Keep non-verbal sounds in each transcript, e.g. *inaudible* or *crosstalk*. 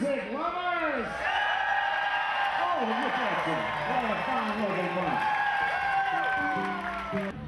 music lovers! Oh, look at them. What a fine looking bunch.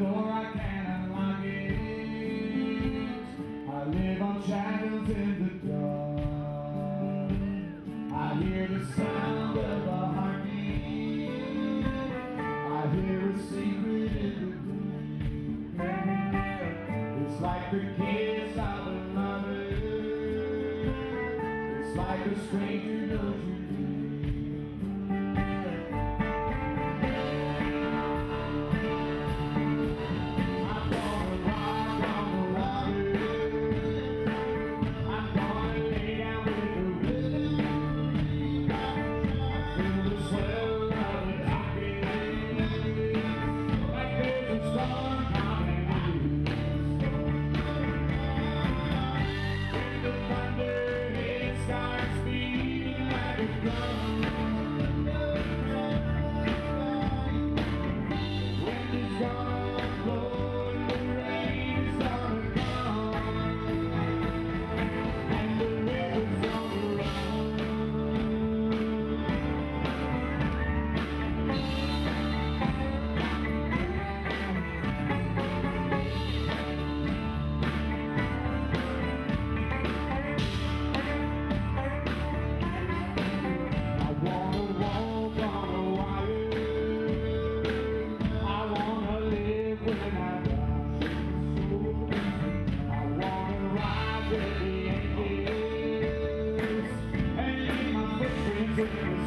I can't unlock it. I live on shadows in the dark. I hear the sound of a heartbeat. I hear a secret in the gloom. It's like the kiss of a lover. It's like a stranger Thank *laughs* you.